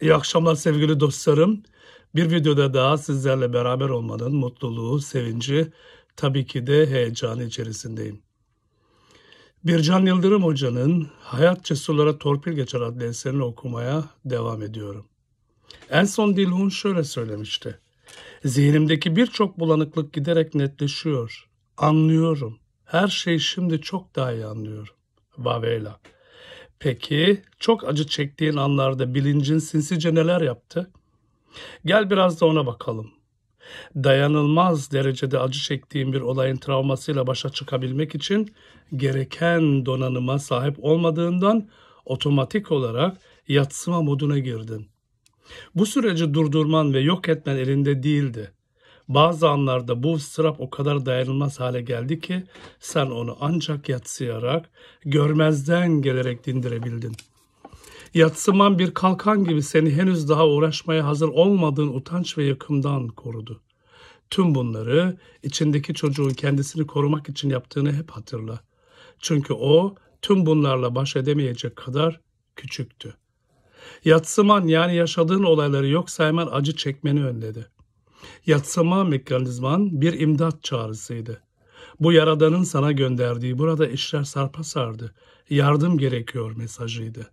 İyi akşamlar sevgili dostlarım. Bir videoda daha sizlerle beraber olmanın mutluluğu, sevinci, tabii ki de heyecanı içerisindeyim. Bircan Yıldırım Hoca'nın Hayat Cesurlara Torpil Geçer adlı eserini okumaya devam ediyorum. En son Dilhun şöyle söylemişti. Zihnimdeki birçok bulanıklık giderek netleşiyor. Anlıyorum. Her şeyi şimdi çok daha iyi anlıyorum. Vaveyla. Peki çok acı çektiğin anlarda bilincin sinsice neler yaptı? Gel biraz da ona bakalım. Dayanılmaz derecede acı çektiğin bir olayın travmasıyla başa çıkabilmek için gereken donanıma sahip olmadığından otomatik olarak yatsıma moduna girdin. Bu süreci durdurman ve yok etmen elinde değildi. Bazı anlarda bu ıstırap o kadar dayanılmaz hale geldi ki sen onu ancak yatsıyarak, görmezden gelerek dindirebildin. Yatsıman bir kalkan gibi seni henüz daha uğraşmaya hazır olmadığın utanç ve yakımdan korudu. Tüm bunları içindeki çocuğun kendisini korumak için yaptığını hep hatırla. Çünkü o tüm bunlarla baş edemeyecek kadar küçüktü. Yatsıman yani yaşadığın olayları yok sayman acı çekmeni önledi. Yatsıma mekanizman bir imdat çağrısıydı. Bu yaradanın sana gönderdiği burada işler sarpa sardı. Yardım gerekiyor mesajıydı.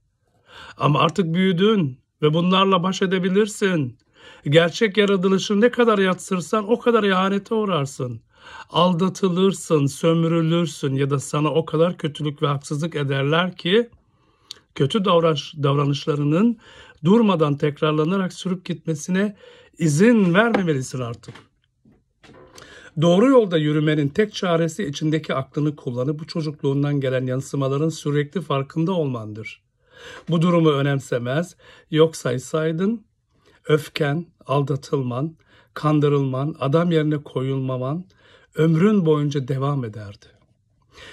Ama artık büyüdün ve bunlarla baş edebilirsin. Gerçek yaratılışını ne kadar yatsırsan o kadar ihanete uğrarsın. Aldatılırsın, sömürülürsün ya da sana o kadar kötülük ve haksızlık ederler ki kötü davranış, davranışlarının durmadan tekrarlanarak sürüp gitmesine izin vermemelisin artık. Doğru yolda yürümenin tek çaresi içindeki aklını kullanıp bu çocukluğundan gelen yansımaların sürekli farkında olmandır. Bu durumu önemsemez, yok saysaydın, öfken, aldatılman, kandırılman, adam yerine koyulmaman ömrün boyunca devam ederdi.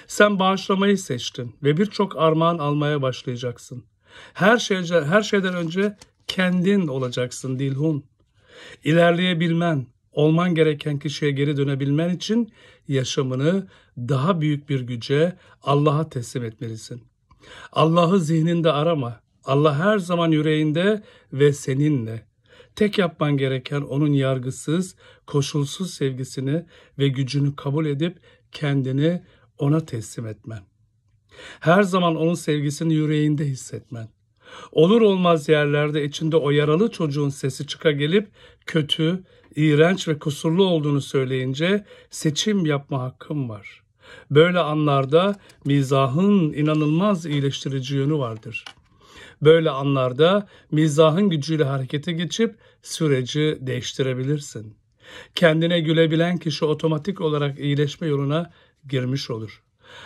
Sen bağışlamayı seçtin ve birçok armağan almaya başlayacaksın. Her şeyce, her şeyden önce kendin olacaksın Dilhun. İlerleyebilmen, olman gereken kişiye geri dönebilmen için yaşamını daha büyük bir güce Allah'a teslim etmelisin. Allah'ı zihninde arama. Allah her zaman yüreğinde ve seninle. Tek yapman gereken onun yargısız, koşulsuz sevgisini ve gücünü kabul edip kendini ona teslim etmen. Her zaman onun sevgisini yüreğinde hissetmen. Olur olmaz yerlerde içinde o yaralı çocuğun sesi çıka gelip kötü, iğrenç ve kusurlu olduğunu söyleyince seçim yapma hakkım var. Böyle anlarda mizahın inanılmaz iyileştirici yönü vardır. Böyle anlarda mizahın gücüyle harekete geçip süreci değiştirebilirsin. Kendine gülebilen kişi otomatik olarak iyileşme yoluna girmiş olur.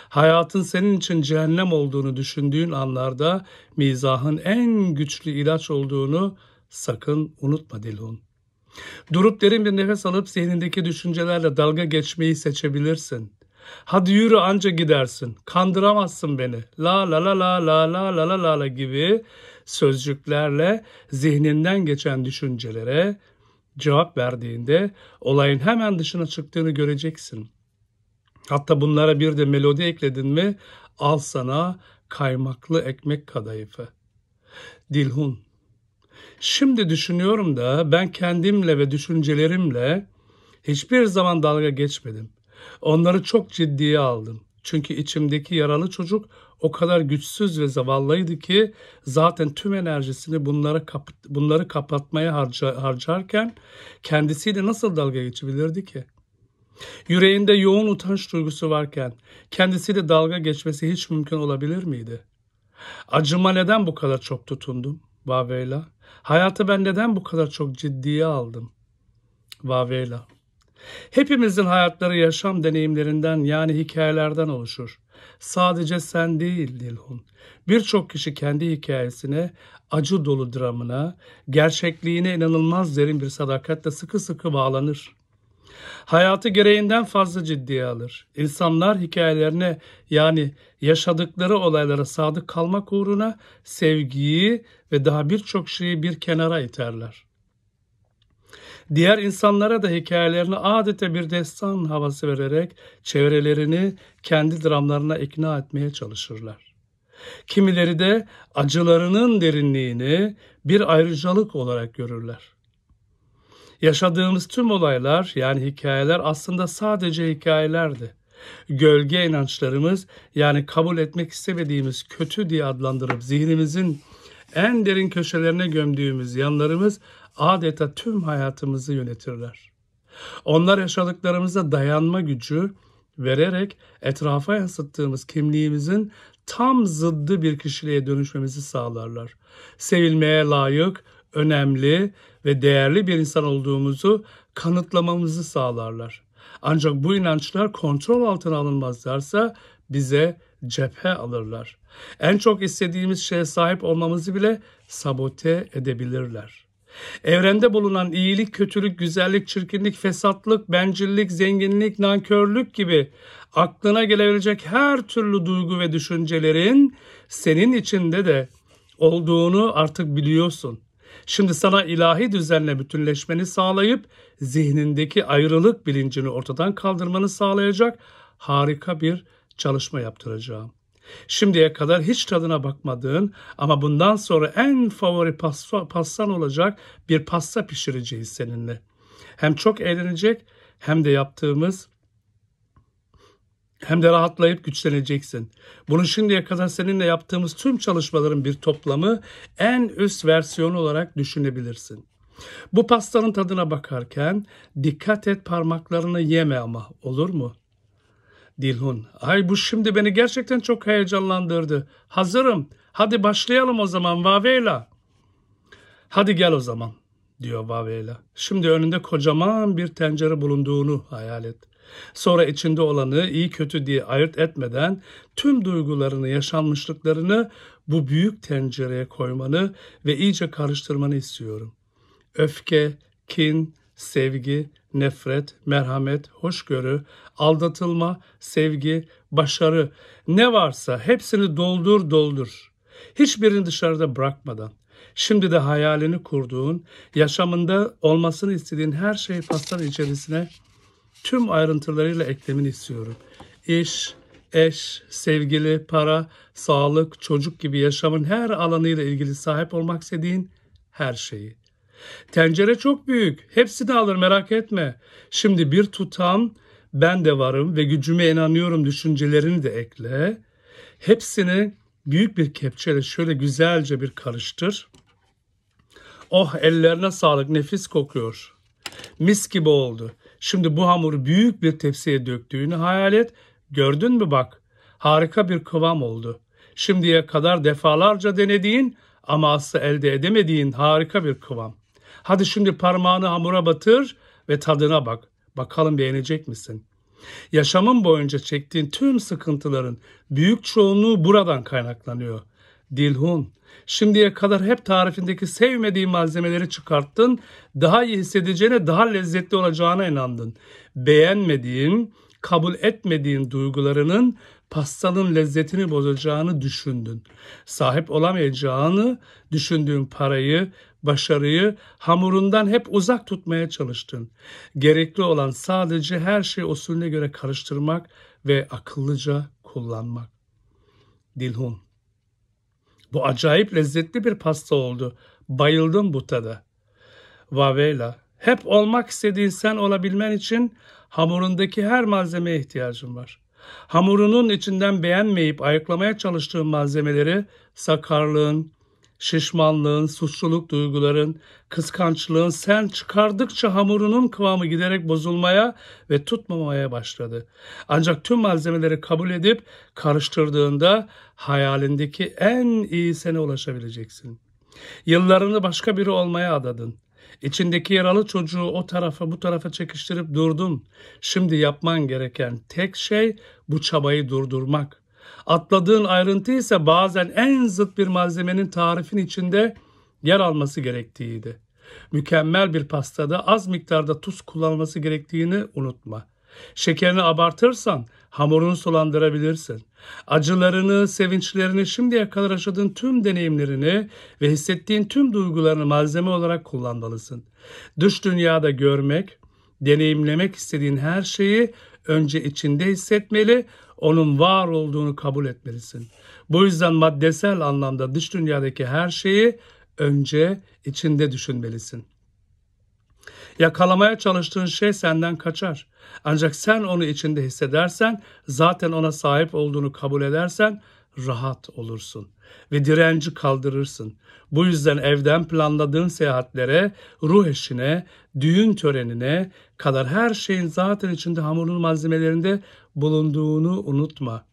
Hayatın senin için cehennem olduğunu düşündüğün anlarda mizahın en güçlü ilaç olduğunu sakın unutma Dilhun. Durup derin bir nefes alıp zihnindeki düşüncelerle dalga geçmeyi seçebilirsin. Hadi yürü anca gidersin. Kandıramazsın beni. La la la la la la la la la la gibi sözcüklerle zihninden geçen düşüncelere cevap verdiğinde olayın hemen dışına çıktığını göreceksin. Hatta bunlara bir de melodi ekledin mi al sana kaymaklı ekmek kadayıfı. Dilhun. Şimdi düşünüyorum da ben kendimle ve düşüncelerimle hiçbir zaman dalga geçmedim. Onları çok ciddiye aldım. Çünkü içimdeki yaralı çocuk o kadar güçsüz ve zavallıydı ki zaten tüm enerjisini bunlara kap bunları kapatmaya harca harcarken kendisiyle nasıl dalga geçebilirdi ki? Yüreğinde yoğun utanç duygusu varken kendisiyle dalga geçmesi hiç mümkün olabilir miydi? Acıma neden bu kadar çok tutundum? Vaveyla. Hayatı ben neden bu kadar çok ciddiye aldım? Vaveyla. Hepimizin hayatları yaşam deneyimlerinden yani hikayelerden oluşur. Sadece sen değil Dilhun. Birçok kişi kendi hikayesine, acı dolu dramına, gerçekliğine inanılmaz derin bir sadakatle sıkı sıkı bağlanır. Hayatı gereğinden fazla ciddiye alır. İnsanlar hikayelerine yani yaşadıkları olaylara sadık kalmak uğruna sevgiyi ve daha birçok şeyi bir kenara iterler. Diğer insanlara da hikayelerini adeta bir destan havası vererek çevrelerini kendi dramlarına ikna etmeye çalışırlar. Kimileri de acılarının derinliğini bir ayrıcalık olarak görürler. Yaşadığımız tüm olaylar yani hikayeler aslında sadece hikayelerdi. Gölge inançlarımız yani kabul etmek istemediğimiz kötü diye adlandırıp zihnimizin en derin köşelerine gömdüğümüz yanlarımız adeta tüm hayatımızı yönetirler. Onlar yaşadıklarımıza dayanma gücü vererek etrafa yansıttığımız kimliğimizin tam zıddı bir kişiliğe dönüşmemizi sağlarlar. Sevilmeye layık, önemli ve değerli bir insan olduğumuzu kanıtlamamızı sağlarlar. Ancak bu inançlar kontrol altına alınmazlarsa bize cephe alırlar. En çok istediğimiz şeye sahip olmamızı bile sabote edebilirler. Evrende bulunan iyilik, kötülük, güzellik, çirkinlik, fesatlık, bencillik, zenginlik, nankörlük gibi aklına gelebilecek her türlü duygu ve düşüncelerin senin içinde de olduğunu artık biliyorsun. Şimdi sana ilahi düzenle bütünleşmeni sağlayıp zihnindeki ayrılık bilincini ortadan kaldırmanı sağlayacak harika bir çalışma yaptıracağım. Şimdiye kadar hiç tadına bakmadığın ama bundan sonra en favori pasta, pastan olacak bir pasta pişireceğiz seninle. Hem çok eğlenecek hem de yaptığımız hem de rahatlayıp güçleneceksin. Bunu şimdiye kadar seninle yaptığımız tüm çalışmaların bir toplamı en üst versiyonu olarak düşünebilirsin. Bu pastanın tadına bakarken dikkat et parmaklarını yeme ama olur mu? Dilhun, ay bu şimdi beni gerçekten çok heyecanlandırdı. Hazırım, hadi başlayalım o zaman Vaveyla. Hadi gel o zaman, diyor Vaveyla. Şimdi önünde kocaman bir tencere bulunduğunu hayal et. Sonra içinde olanı iyi kötü diye ayırt etmeden tüm duygularını, yaşanmışlıklarını bu büyük tencereye koymanı ve iyice karıştırmanı istiyorum. Öfke, kin, sevgi, nefret, merhamet, hoşgörü, aldatılma, sevgi, başarı ne varsa hepsini doldur doldur. Hiçbirini dışarıda bırakmadan. Şimdi de hayalini kurduğun, yaşamında olmasını istediğin her şeyi pastanın içerisine tüm ayrıntılarıyla eklemini istiyorum. İş, eş, sevgili, para, sağlık, çocuk gibi yaşamın her alanıyla ilgili sahip olmak istediğin her şeyi. Tencere çok büyük. Hepsini alır merak etme. Şimdi bir tutam ben de varım ve gücüme inanıyorum düşüncelerini de ekle. Hepsini büyük bir kepçeyle şöyle güzelce bir karıştır. Oh ellerine sağlık nefis kokuyor. Mis gibi oldu. Şimdi bu hamuru büyük bir tepsiye döktüğünü hayal et. Gördün mü bak? Harika bir kıvam oldu. Şimdiye kadar defalarca denediğin ama asla elde edemediğin harika bir kıvam. Hadi şimdi parmağını hamura batır ve tadına bak. Bakalım beğenecek misin? Yaşamın boyunca çektiğin tüm sıkıntıların büyük çoğunluğu buradan kaynaklanıyor. Dilhun, şimdiye kadar hep tarifindeki sevmediğin malzemeleri çıkarttın, daha iyi hissedeceğine, daha lezzetli olacağına inandın. Beğenmediğin, kabul etmediğin duygularının pastanın lezzetini bozacağını düşündün. Sahip olamayacağını düşündüğün parayı, başarıyı hamurundan hep uzak tutmaya çalıştın. Gerekli olan sadece her şeyi usulüne göre karıştırmak ve akıllıca kullanmak. Dilhun. Bu acayip lezzetli bir pasta oldu. Bayıldım bu tada. Vavela. Hep olmak istediğin sen olabilmen için hamurundaki her malzemeye ihtiyacın var. Hamurunun içinden beğenmeyip ayıklamaya çalıştığın malzemeleri sakarlığın, şişmanlığın, suçluluk duyguların, kıskançlığın sen çıkardıkça hamurunun kıvamı giderek bozulmaya ve tutmamaya başladı. Ancak tüm malzemeleri kabul edip karıştırdığında hayalindeki en iyi sene ulaşabileceksin. Yıllarını başka biri olmaya adadın. İçindeki yaralı çocuğu o tarafa bu tarafa çekiştirip durdun. Şimdi yapman gereken tek şey bu çabayı durdurmak. Atladığın ayrıntı ise bazen en zıt bir malzemenin tarifin içinde yer alması gerektiğiydi. Mükemmel bir pastada az miktarda tuz kullanılması gerektiğini unutma. Şekerini abartırsan hamurunu sulandırabilirsin. Acılarını, sevinçlerini, şimdiye kadar yaşadığın tüm deneyimlerini ve hissettiğin tüm duygularını malzeme olarak kullanmalısın. Dış dünyada görmek, deneyimlemek istediğin her şeyi önce içinde hissetmeli, onun var olduğunu kabul etmelisin. Bu yüzden maddesel anlamda dış dünyadaki her şeyi önce içinde düşünmelisin. Yakalamaya çalıştığın şey senden kaçar. Ancak sen onu içinde hissedersen, zaten ona sahip olduğunu kabul edersen rahat olursun ve direnci kaldırırsın. Bu yüzden evden planladığın seyahatlere, ruh eşine, düğün törenine kadar her şeyin zaten içinde hamurun malzemelerinde bulunduğunu unutma.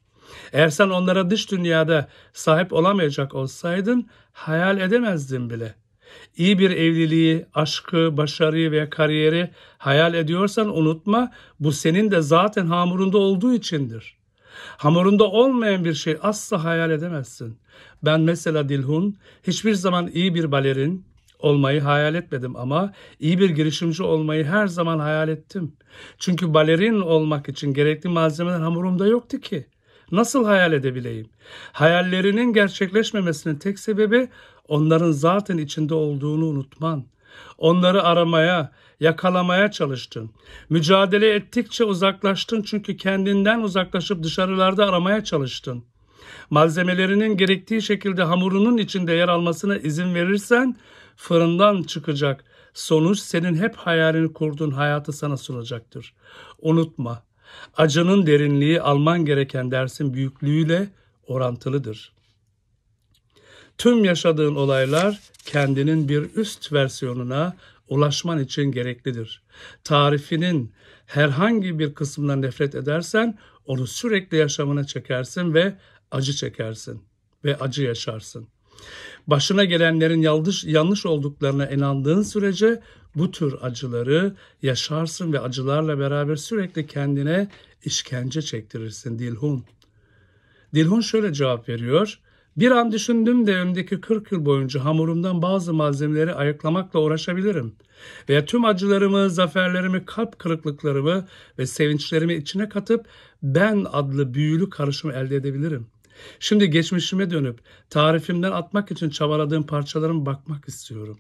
Eğer sen onlara dış dünyada sahip olamayacak olsaydın hayal edemezdin bile. İyi bir evliliği, aşkı, başarıyı veya kariyeri hayal ediyorsan unutma bu senin de zaten hamurunda olduğu içindir. Hamurunda olmayan bir şey asla hayal edemezsin. Ben mesela Dilhun hiçbir zaman iyi bir balerin olmayı hayal etmedim ama iyi bir girişimci olmayı her zaman hayal ettim. Çünkü balerin olmak için gerekli malzemeler hamurumda yoktu ki. Nasıl hayal edebileyim? Hayallerinin gerçekleşmemesinin tek sebebi onların zaten içinde olduğunu unutman. Onları aramaya, yakalamaya çalıştın. Mücadele ettikçe uzaklaştın çünkü kendinden uzaklaşıp dışarılarda aramaya çalıştın. Malzemelerinin gerektiği şekilde hamurunun içinde yer almasına izin verirsen fırından çıkacak. Sonuç senin hep hayalini kurduğun hayatı sana sunacaktır. Unutma, acının derinliği alman gereken dersin büyüklüğüyle orantılıdır. Tüm yaşadığın olaylar kendinin bir üst versiyonuna ulaşman için gereklidir. Tarifinin herhangi bir kısmından nefret edersen onu sürekli yaşamına çekersin ve acı çekersin ve acı yaşarsın. Başına gelenlerin yanlış, yanlış olduklarına inandığın sürece bu tür acıları yaşarsın ve acılarla beraber sürekli kendine işkence çektirirsin Dilhun. Dilhun şöyle cevap veriyor. Bir an düşündüm de önümdeki 40 yıl boyunca hamurumdan bazı malzemeleri ayıklamakla uğraşabilirim. Veya tüm acılarımı, zaferlerimi, kalp kırıklıklarımı ve sevinçlerimi içine katıp ben adlı büyülü karışımı elde edebilirim. Şimdi geçmişime dönüp tarifimden atmak için çabaladığım parçalarıma bakmak istiyorum.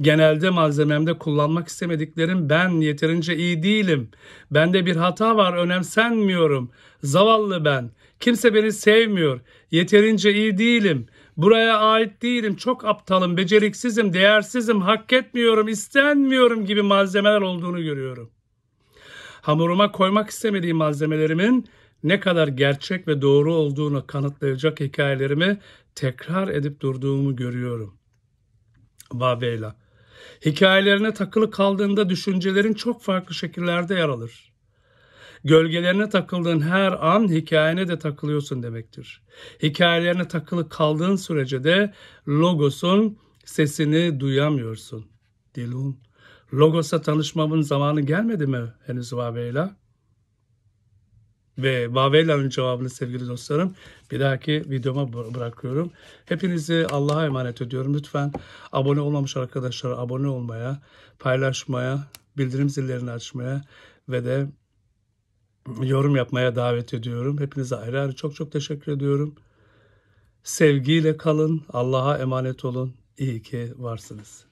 Genelde malzememde kullanmak istemediklerim ben yeterince iyi değilim. Bende bir hata var önemsenmiyorum. Zavallı ben. Kimse beni sevmiyor. Yeterince iyi değilim. Buraya ait değilim. Çok aptalım, beceriksizim, değersizim, hak etmiyorum, istenmiyorum gibi malzemeler olduğunu görüyorum. Hamuruma koymak istemediğim malzemelerimin ne kadar gerçek ve doğru olduğunu kanıtlayacak hikayelerimi tekrar edip durduğumu görüyorum. Vabeyla. Hikayelerine takılı kaldığında düşüncelerin çok farklı şekillerde yer alır. Gölgelerine takıldığın her an hikayene de takılıyorsun demektir. Hikayelerine takılı kaldığın sürece de logosun sesini duyamıyorsun. Dilun, logos'a tanışmamın zamanı gelmedi mi henüz Vabeyla? Ve Vaveyla'nın cevabını sevgili dostlarım bir dahaki videoma bırakıyorum. Hepinizi Allah'a emanet ediyorum. Lütfen abone olmamış arkadaşlara abone olmaya, paylaşmaya, bildirim zillerini açmaya ve de yorum yapmaya davet ediyorum. Hepinize ayrı ayrı çok çok teşekkür ediyorum. Sevgiyle kalın, Allah'a emanet olun. İyi ki varsınız.